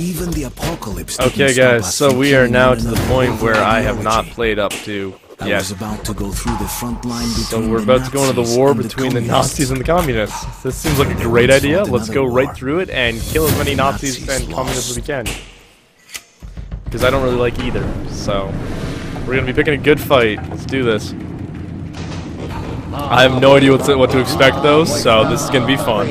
Even the apocalypse. Okay, guys, so we are now to the point where I have not played up to I was about to go through the front line So we're about to go into the war between the Nazis and the communists. This seems like a great idea. Let's go right through it and kill as many Nazis and communists as we can. Because I don't really like either. So we're gonna be picking a good fight. Let's do this. I have no idea what to, what to expect though, so this is gonna be fun.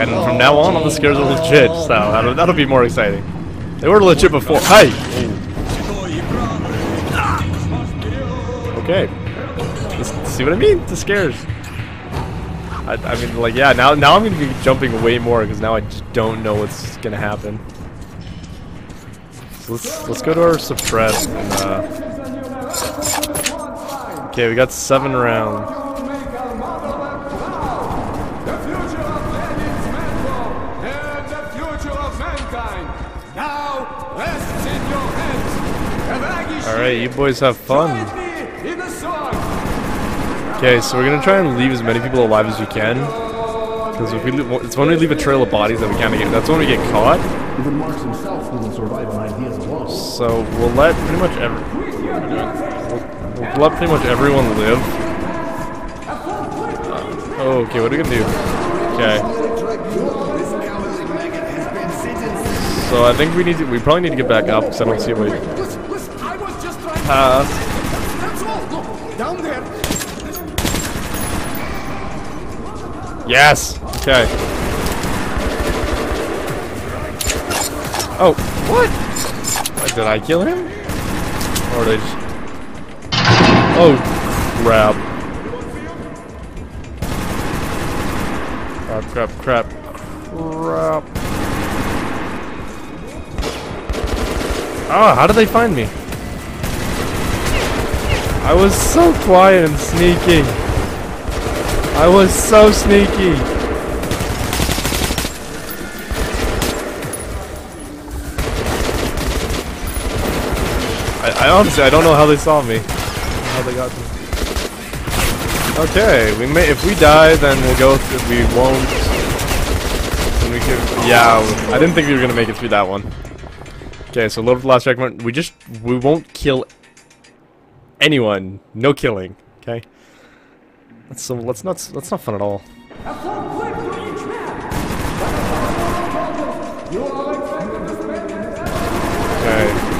And from now on, all the scares are legit, so that'll, that'll be more exciting. They were legit before. Hey! Okay. Just see what I mean? The scares. I, I mean, like, yeah, now, now I'm gonna be jumping way more, because now I just don't know what's gonna happen. So let's, let's go to our suppress. And, uh, okay, we got seven rounds. Alright, you boys have fun. Okay, so we're gonna try and leave as many people alive as we can. Because if we it's when we leave a trail of bodies that we can't get that's when we get caught. Even Marx himself wouldn't survive ideas alone. So we'll let pretty much every we'll, we'll let pretty much everyone live. Uh, oh, okay, what are we gonna do? Okay. So I think we need to we probably need to get back up because I don't see a way pass. Yes! Okay. Oh, what? Did I kill him? Or did Oh, crap. Crap, crap, crap, crap. Ah, how did they find me? I was so quiet and sneaky. I was so sneaky. I, I honestly, I don't know how they saw me. How they got me. Okay, we may if we die, then we'll go. If we won't, we can. Yeah, I didn't think we were gonna make it through that one. Okay, so load the last checkpoint. We just we won't kill anyone. No killing. Okay. That's so. Let's not. That's not fun at all. Okay.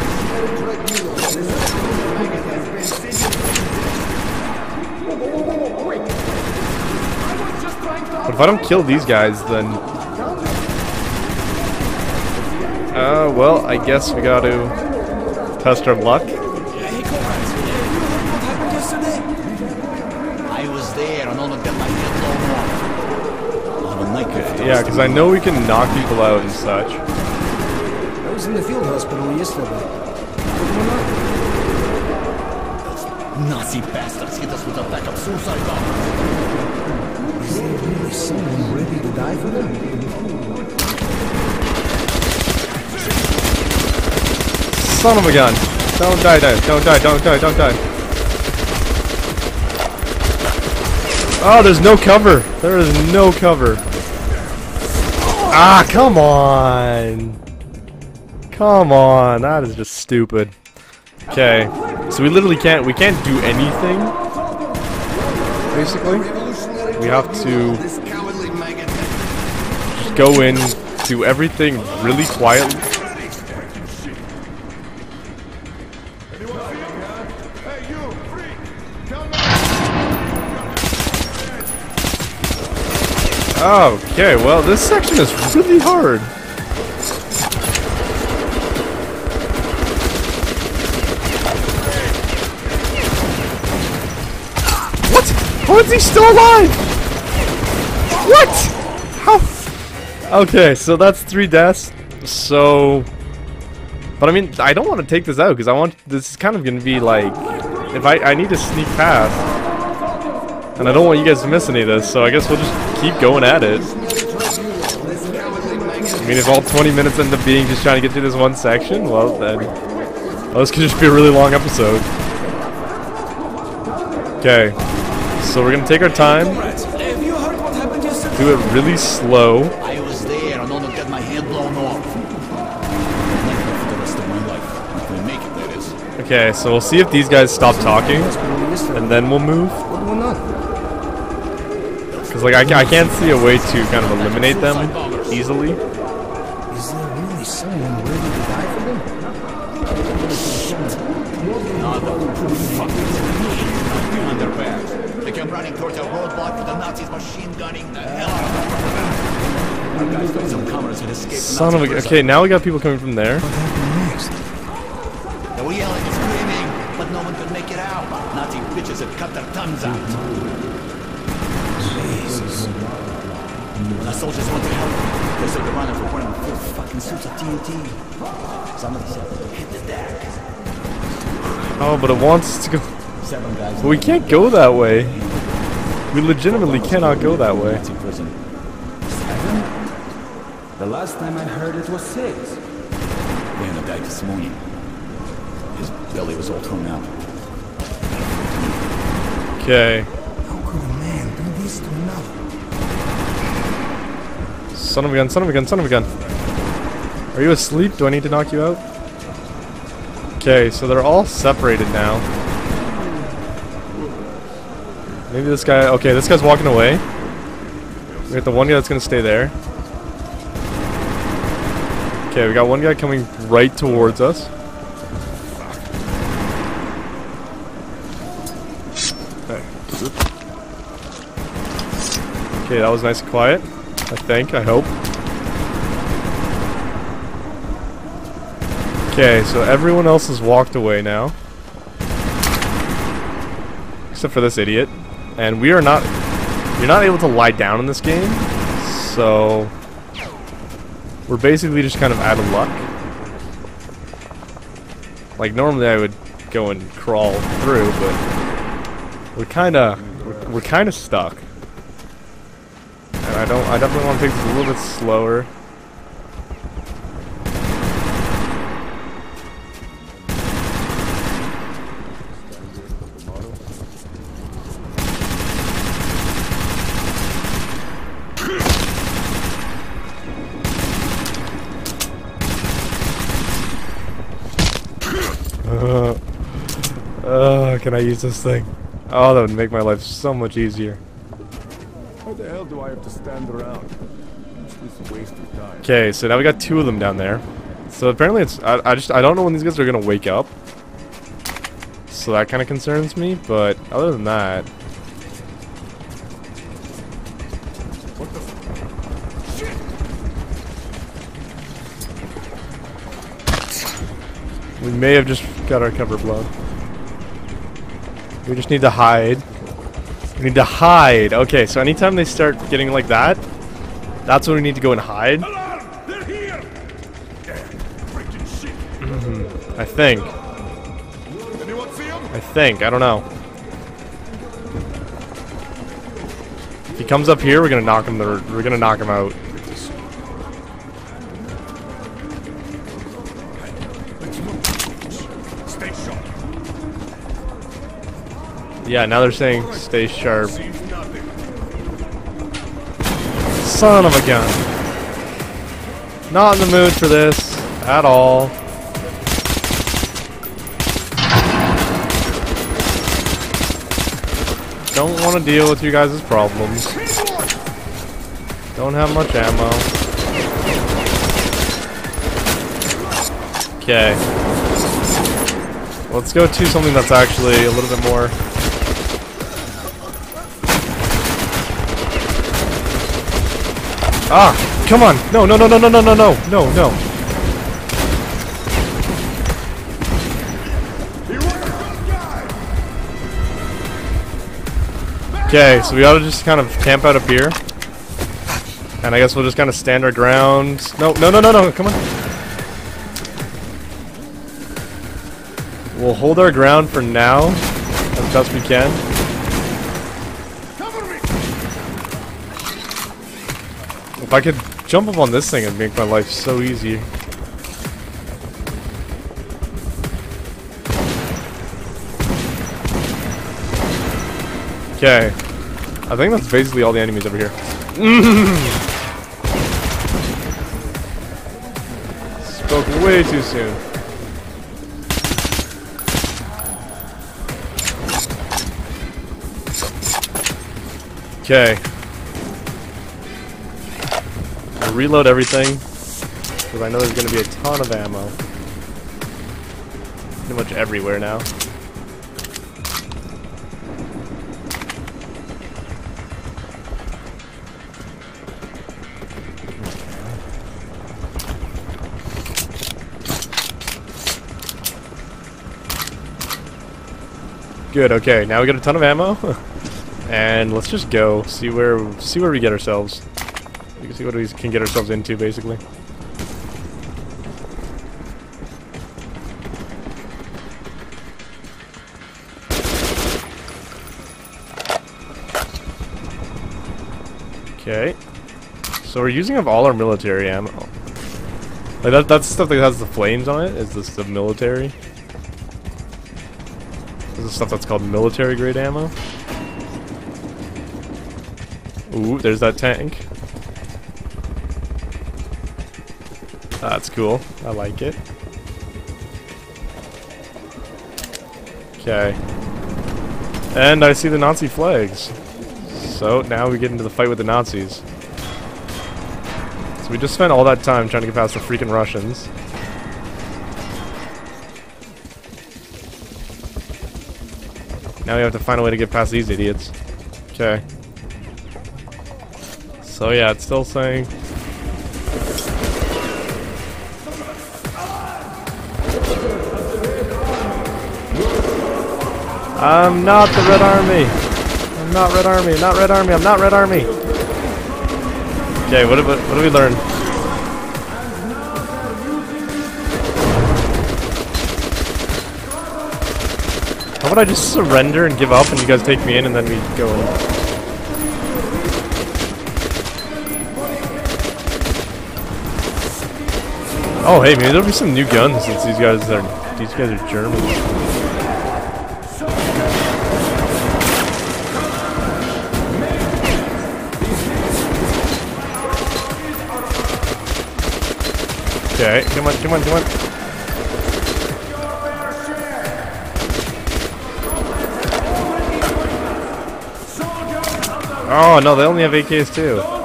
But if I don't kill these guys, then... Uh, well, I guess we gotta test our luck. Yeah, because I know we can knock people out and such. I was in the field hospital yesterday. Nazi bastards hit us with a pack of suicide bombers. Is there really someone ready to die for them? Son of a gun! Don't die, die! Don't die! Don't die! Don't die! Oh, there's no cover! There is no cover. Ah, come on! Come on, that is just stupid. Okay, so we literally can't, we can't do anything, basically. We have to go in, do everything really quietly. Okay, well, this section is really hard. What? How is he still alive? What? How? Okay, so that's three deaths. So, but I mean, I don't want to take this out because I want this is kind of going to be like, if I I need to sneak past, and I don't want you guys to miss any of this. So I guess we'll just keep going at it. I mean, if all 20 minutes end up being just trying to get through this one section, well then, well, this could just be a really long episode. Okay, so we're gonna take our time. do it really slow. I was there and almost got my hand blown off. Nightmare for the rest of my life. If we make it, that is. Okay, so we'll see if these guys stop talking, and then we'll move. Because like I, I can't see a way to kind of eliminate them easily. Is there really someone ready to die for them? They came running towards a roadblock with the Nazis machine gunning the hell out of them. Son of a. Okay, now we got people coming from there. What happened next? They were yelling and screaming, but no one could make it out. Nazi bitches had cut their tongues out. Jesus. When the soldiers went to help, they said the runners were wearing full fucking suits of TNT. Somebody said, hit the deck. Oh, but it wants us to go. Seven guys. But we can't go that way. We legitimately cannot go that way. Prison. The last time I heard it was six. The guy this morning. His belly was all torn out. Okay. Son of a gun, son of a gun, son of a gun. Are you asleep? Do I need to knock you out? Okay, so they're all separated now. Maybe this guy... Okay, this guy's walking away. We got the one guy that's gonna stay there. Okay, we got one guy coming right towards us. Okay, that was nice and quiet. I think, I hope. Okay, so everyone else has walked away now. Except for this idiot. And we are not... You're not able to lie down in this game. So... We're basically just kind of out of luck. Like, normally I would go and crawl through, but... We're kinda... We're, we're kinda stuck. And I don't, I definitely want to take this a little bit slower. Uh, uh, can I use this thing? Oh, that would make my life so much easier. Hell do I have to stand around? Useless waste of time. Okay, so now we got two of them down there. So apparently it's I, I just I don't know when these guys are gonna wake up. So that kind of concerns me, but other than that, we may have just got our cover blown. We just need to hide. We need to hide. Okay, so anytime they start getting like that, that's when we need to go and hide. They're here! Freaking shit! I think. Anyone see him? I think. I don't know. If he comes up here, we're gonna knock him. The, we're gonna knock him out. Yeah, now they're saying stay sharp. Son of a gun. Not in the mood for this at all. Don't want to deal with you guys' problems. Don't have much ammo. Okay. Let's go to something that's actually a little bit more Ah, come on. No, no, no, no, no, no, no, no, no, no. Okay, so we ought to just kind of camp out up here. And I guess we'll just kind of stand our ground. No, no, no, no, no, come on. We'll hold our ground for now, as best we can. If I could jump up on this thing, it'd make my life so easy. Okay. I think that's basically all the enemies over here. Spoke way too soon. Okay. Reload everything. Because I know there's going to be a ton of ammo. Pretty much everywhere now. Good, okay, now we got a ton of ammo. and let's just go, see where see where we get ourselves. See what we can get ourselves into basically. Okay. So we're using up all our military ammo. Like that that's stuff that has the flames on it, is this the military? This is stuff that's called military grade ammo. Ooh, there's that tank. That's cool. I like it. Okay. And I see the Nazi flags. So now we get into the fight with the Nazis. So we just spent all that time trying to get past the freaking Russians. Now we have to find a way to get past these idiots. Okay. So yeah, it's still saying... I'm not the Red Army! I'm not Red Army, not Red Army, I'm not Red Army! Okay, what, what, what do we learn? How about I just surrender and give up and you guys take me in and then we go in? Oh hey, maybe there'll be some new guns since these guys are these guys are German. Okay, come on, come on, come on. Oh no, they only have AKs too.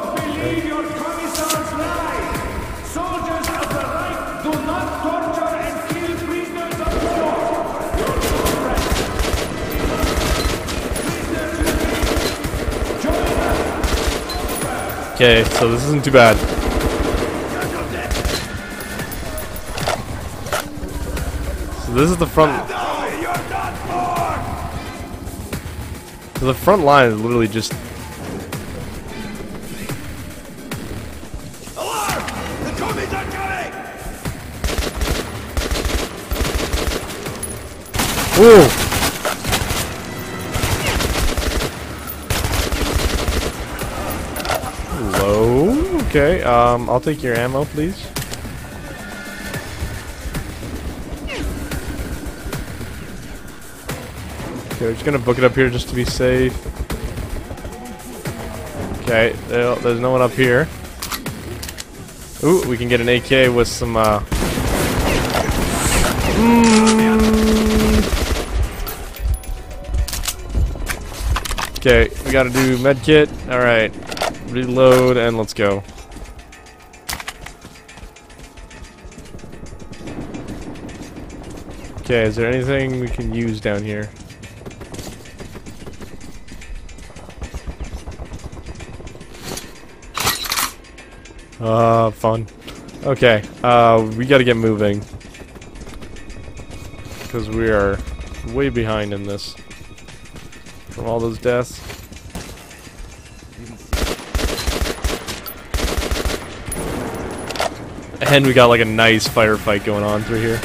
Okay, so this isn't too bad. So this is the front. So the front line is literally just Ooh. Um, I'll take your ammo, please. Okay, we're just gonna book it up here just to be safe. Okay, there's no one up here. Ooh, we can get an AK with some, uh... Mm. Okay, we gotta do medkit. Alright. Reload and let's go. Okay, is there anything we can use down here? Uh, fun. Okay, uh, we gotta get moving. Because we are way behind in this from all those deaths. And we got like a nice firefight going on through here.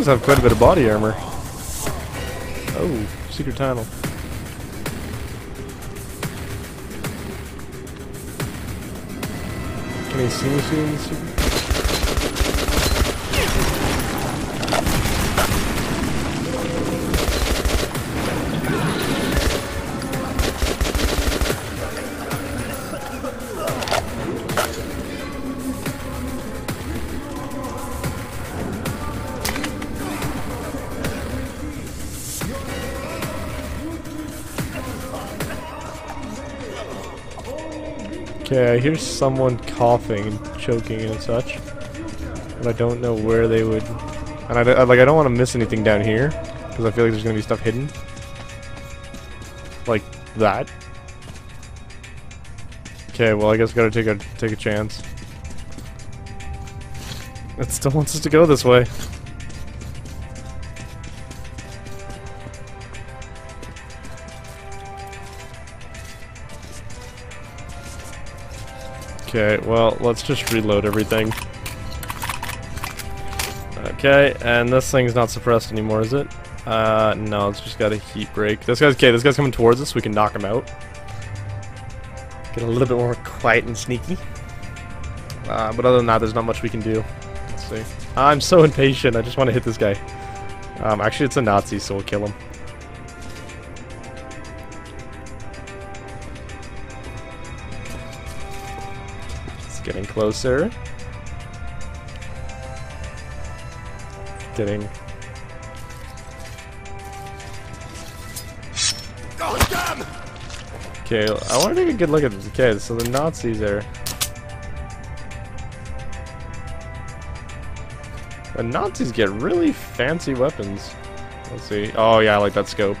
Does have quite a bit of body armor. Oh, secret tunnel. Can he see me through this? Okay, I hear someone coughing and choking and such. But I don't know where they would... And I, I- like, I don't want to miss anything down here. Because I feel like there's going to be stuff hidden. Like that. Okay, well I guess gotta take a take a chance. It still wants us to go this way. Okay, well, let's just reload everything. Okay, and this thing's not suppressed anymore, is it? Uh, no, it's just got a heat break. This guy's, okay, this guy's coming towards us, we can knock him out. Get a little bit more quiet and sneaky. Uh, but other than that, there's not much we can do. Let's see. I'm so impatient, I just want to hit this guy. Um, actually, it's a Nazi, so we'll kill him. Closer. Getting Okay, I want to take a good look at this. Okay, so the Nazis are. The Nazis get really fancy weapons. Let's see. Oh yeah, I like that scope.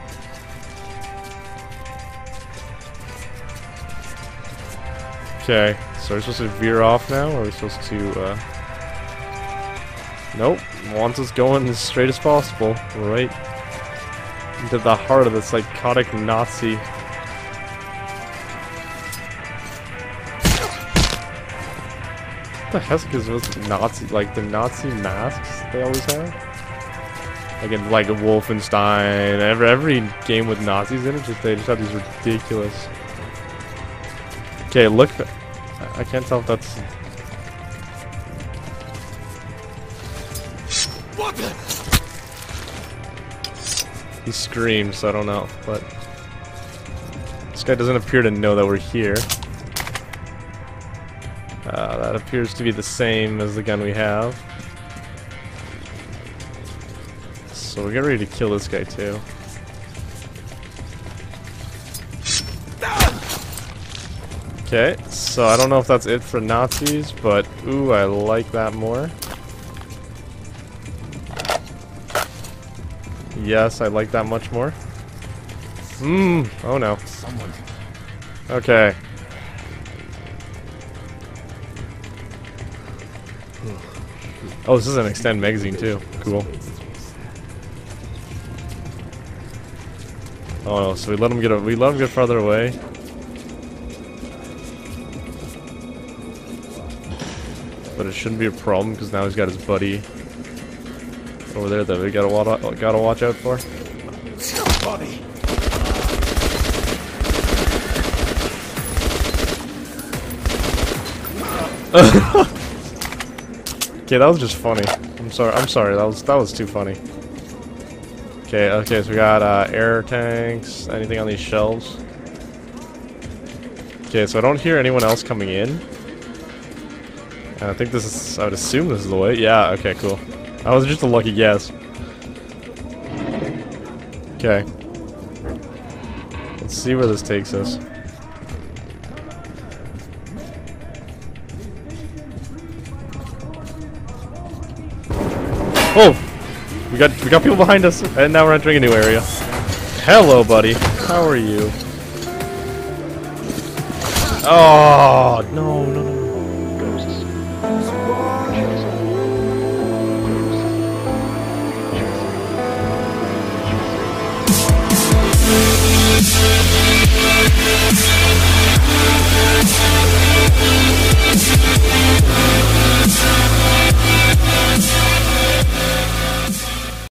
Okay, so we're supposed to veer off now, or are we supposed to, uh... Nope, wants us going as straight as possible, right into the heart of the psychotic Nazi. What the heck is with Nazi, like the Nazi masks they always have? Like in like Wolfenstein, every every game with Nazis in it, just they just have these ridiculous. Okay, look. I- can't tell if that's. what He screams, so I don't know, but this guy doesn't appear to know that we're here. Uh, that appears to be the same as the gun we have. So we get ready to kill this guy too. Okay, so I don't know if that's it for Nazis, but ooh, I like that more. Yes, I like that much more. Mmm, oh no. Okay. Oh, this is an extend magazine too. Cool. Oh no, so we let him get a, we let him get farther away. But it shouldn't be a problem because now he's got his buddy over there that we gotta wa gotta watch out for. Buddy. Okay, that was just funny. I'm sorry. I'm sorry. That was that was too funny. Okay. Okay. So we got uh, air tanks. Anything on these shelves? Okay. So I don't hear anyone else coming in. I think this is. I would assume this is the way. Yeah. Okay. Cool. That was just a lucky guess. Okay. Let's see where this takes us. Oh! We got we got people behind us, and now we're entering a new area. Hello, buddy. How are you? Oh no no no!